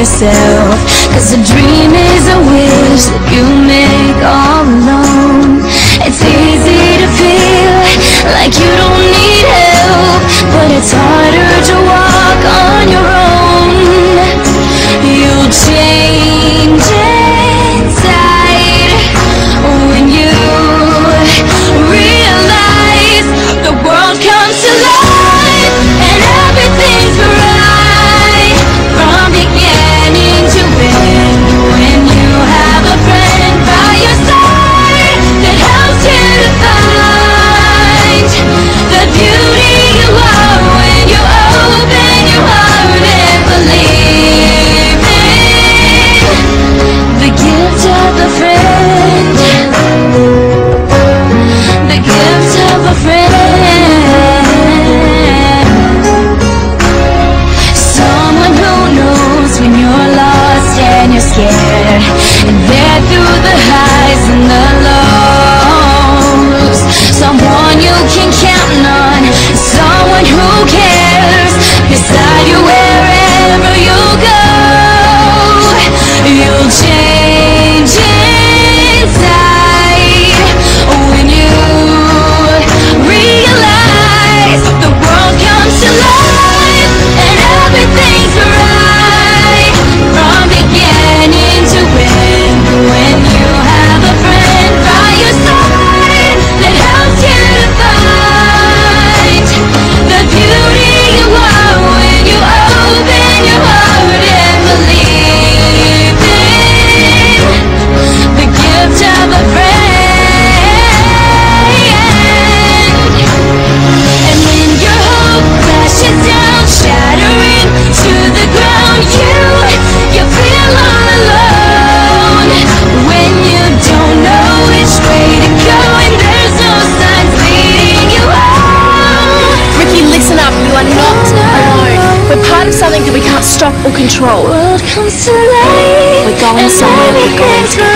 yourself. Cause a dream is a wish 谢。or control. We're going somewhere.